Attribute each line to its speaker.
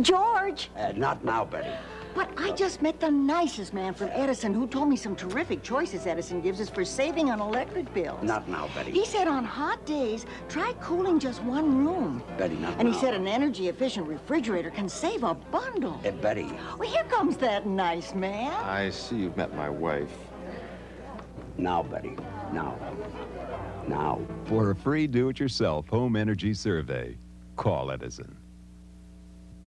Speaker 1: George!
Speaker 2: Uh, not now, Betty.
Speaker 1: But I just met the nicest man from Edison who told me some terrific choices Edison gives us for saving on electric bills.
Speaker 2: Not now, Betty.
Speaker 1: He said on hot days, try cooling just one room.
Speaker 2: Betty, not
Speaker 1: And
Speaker 2: now.
Speaker 1: he said an energy efficient refrigerator can save a bundle.
Speaker 2: Hey, Betty.
Speaker 1: Well, here comes that nice man.
Speaker 3: I see you've met my wife.
Speaker 2: Now, Betty. Now. Now.
Speaker 4: For a free do-it-yourself home energy survey, call Edison.